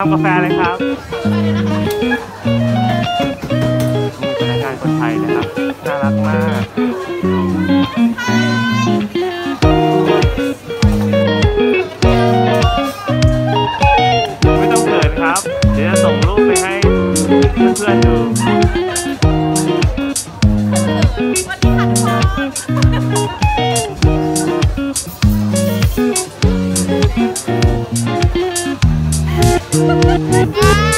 ทำกาแฟเลยครับมีพนักงานคนไทยนะครับ น่ารักมาก ไม่ต้องเขินครับดี๋ยจะส่งรูปไปให้เพื่อนๆดู Ah!